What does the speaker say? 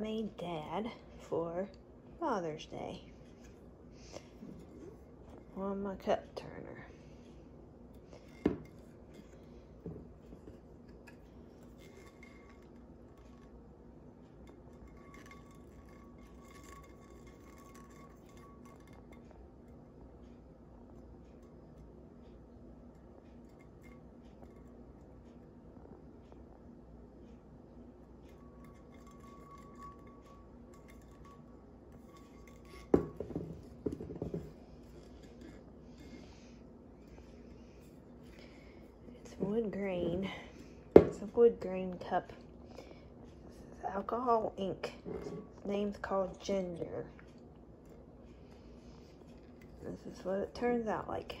made Dad for Father's Day on my cup turner. Wood grain. It's a wood grain cup. It's alcohol ink. Name's called Ginger. This is what it turns out like.